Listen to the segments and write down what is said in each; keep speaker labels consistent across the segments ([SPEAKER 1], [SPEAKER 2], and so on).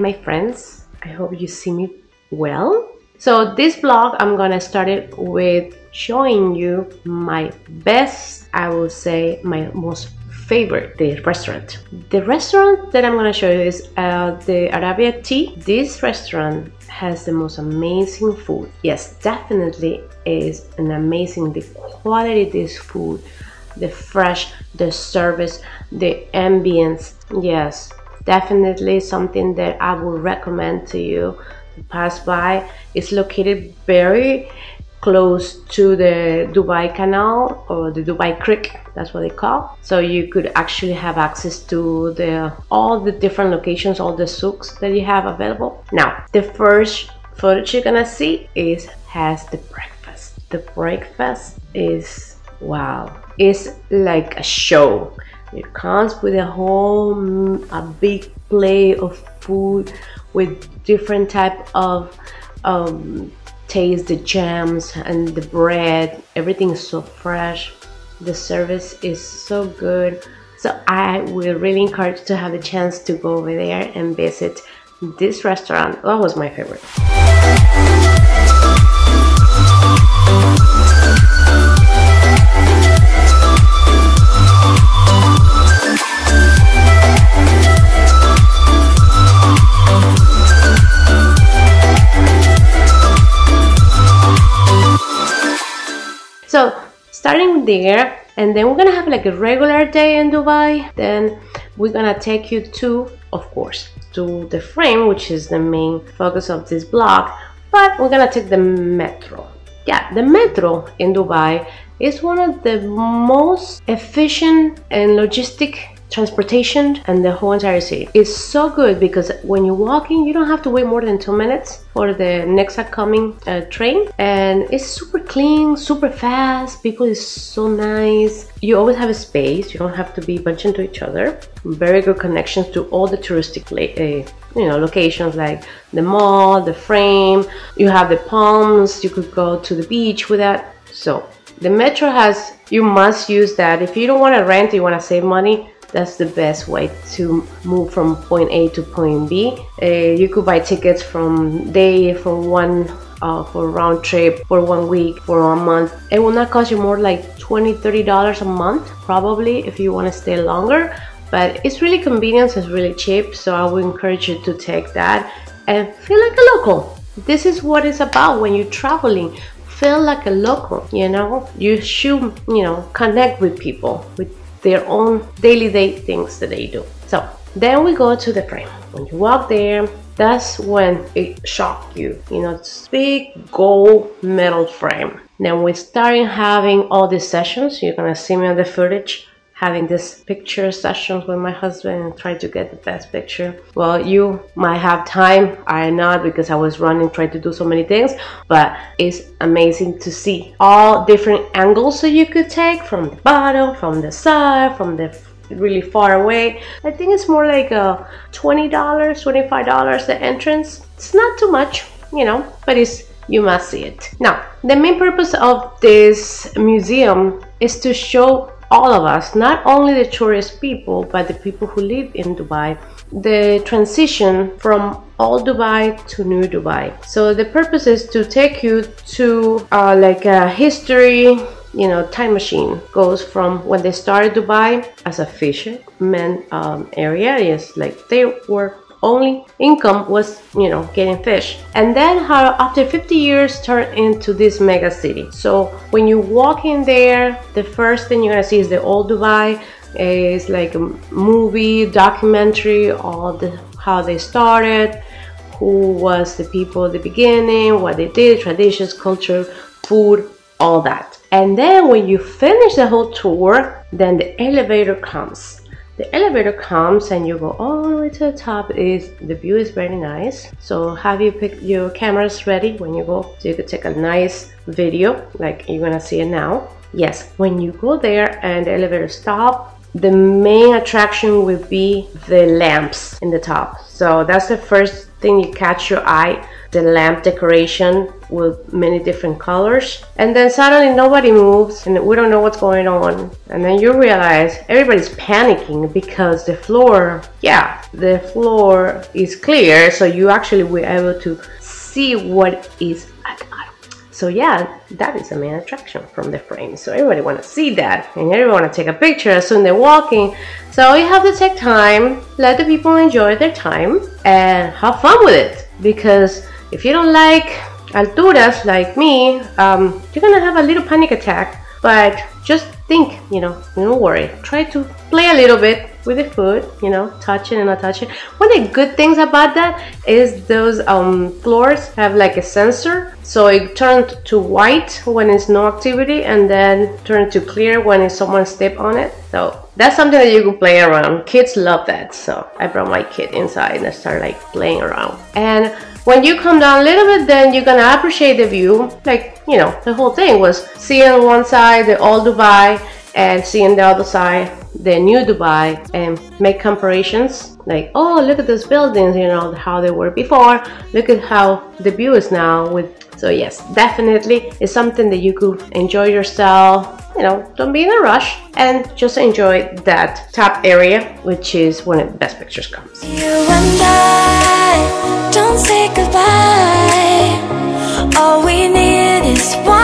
[SPEAKER 1] my friends. I hope you see me well. So this vlog, I'm gonna start it with showing you my best, I will say, my most favorite the restaurant. The restaurant that I'm gonna show you is uh, the Arabia Tea. This restaurant has the most amazing food. Yes, definitely is an amazing the quality this food, the fresh, the service, the ambience. Yes, definitely something that I would recommend to you to pass by. It's located very close to the Dubai Canal or the Dubai Creek that's what they call. So you could actually have access to the all the different locations all the souks that you have available. Now the first footage you're gonna see is has the breakfast. The breakfast is wow it's like a show it comes with a whole a big plate of food with different type of um, taste the jams and the bread. Everything is so fresh. The service is so good. So i will really encourage to have the chance to go over there and visit this restaurant. That was my favorite So starting with there and then we're gonna have like a regular day in Dubai. Then we're gonna take you to of course to the frame which is the main focus of this blog but we're gonna take the metro. Yeah the metro in Dubai is one of the most efficient and logistic transportation and the whole entire city. Is so good because when you're walking you don't have to wait more than two minutes for the next upcoming uh, train. And it's super clean super fast. People is so nice. You always have a space. You don't have to be bunched into each other. Very good connections to all the touristic uh, you know locations like the mall the frame. You have the palms. You could go to the beach with that. So the metro has you must use that. If you don't want to rent you want to save money that's the best way to move from point A to point B. Uh, you could buy tickets from day for one uh, for round trip for one week for one month. It will not cost you more like 20 30 dollars a month probably if you want to stay longer. But it's really convenient, it's really cheap, so I would encourage you to take that and feel like a local. This is what it's about when you're traveling feel like a local you know you should you know connect with people with their own daily day things that they do. So then we go to the frame. When you walk there, that's when it shocked you. You know, this big gold metal frame. Then we starting having all these sessions. You're gonna see me on the footage having this picture sessions with my husband and try to get the best picture. Well, you might have time, I not because I was running trying to do so many things, but it's amazing to see all different angles that you could take from the bottom, from the side, from the really far away. I think it's more like a $20, $25 the entrance. It's not too much, you know, but it's you must see it. Now, the main purpose of this museum is to show all of us, not only the tourist people, but the people who live in Dubai, the transition from old Dubai to new Dubai. So the purpose is to take you to uh, like a history, you know, time machine goes from when they started Dubai as a fisherman um, area. Yes, like they were only income was you know getting fish. And then how after 50 years turned into this mega city. So when you walk in there the first thing you're gonna see is the old dubai. It's like a movie documentary all the how they started who was the people at the beginning what they did traditions culture food all that. And then when you finish the whole tour then the elevator comes the elevator comes and you go all the way to the top. Is the view is very nice. So have you pick your cameras ready when you go? So you could take a nice video like you're gonna see it now. Yes when you go there and the elevator stop the main attraction would be the lamps in the top. So that's the first thing you catch your eye. The lamp decoration with many different colors. And then suddenly nobody moves and we don't know what's going on. And then you realize everybody's panicking because the floor yeah the floor is clear. So you actually were able to see what is at so yeah that is a main attraction from the frame so everybody want to see that and everyone want to take a picture as soon as they're walking so you have to take time let the people enjoy their time and have fun with it because if you don't like alturas like me, um, you're gonna have a little panic attack. But just think, you know, don't worry. Try to play a little bit with the food, you know, touch it and not touch it. One of the good things about that is those um, floors have like a sensor. So it turns to white when it's no activity and then turn to clear when someone step on it. So that's something that you can play around. Kids love that. So I brought my kid inside and I started like playing around. And when you come down a little bit, then you're gonna appreciate the view. Like, you know, the whole thing was seeing one side, the old Dubai, and seeing the other side, the new Dubai, and make comparisons. Like, oh, look at those buildings, you know, how they were before. Look at how the view is now with so yes, definitely it's something that you could enjoy yourself. You know, don't be in a rush and just enjoy that top area, which is when the best pictures comes. Don't say goodbye. All we need is one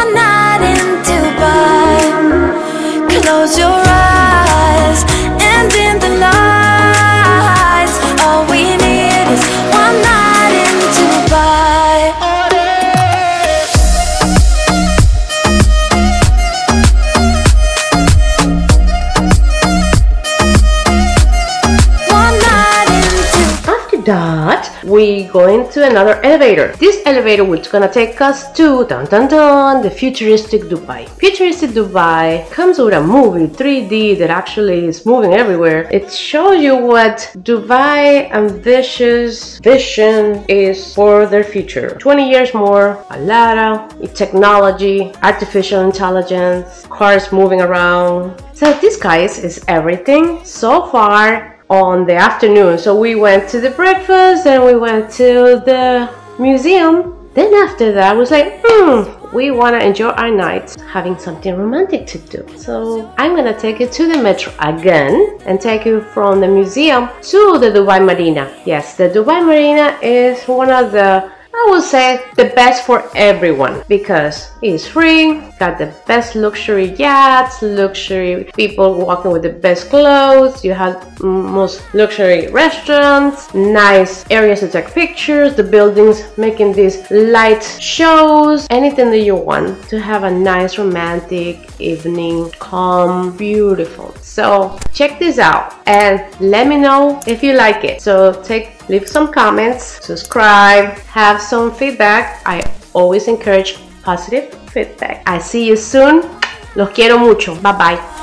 [SPEAKER 1] we go into another elevator. This elevator which gonna take us to dun dun dun the futuristic Dubai. Futuristic Dubai comes with a movie 3D that actually is moving everywhere. It shows you what Dubai ambitious vision is for their future. 20 years more, a lot of technology, artificial intelligence, cars moving around. So this guys is everything so far on the afternoon. So we went to the breakfast and we went to the museum. Then after that, I was like, hmm, we want to enjoy our night having something romantic to do. So I'm gonna take you to the metro again and take you from the museum to the Dubai Marina. Yes, the Dubai Marina is one of the I would say the best for everyone because it's free, got the best luxury yachts, luxury people walking with the best clothes, you have most luxury restaurants, nice areas to take pictures, the buildings making these light shows, anything that you want to have a nice romantic evening, calm, beautiful. So check this out and let me know if you like it. So take leave some comments, subscribe, have some feedback. I always encourage positive feedback. I see you soon. Los quiero mucho. Bye bye.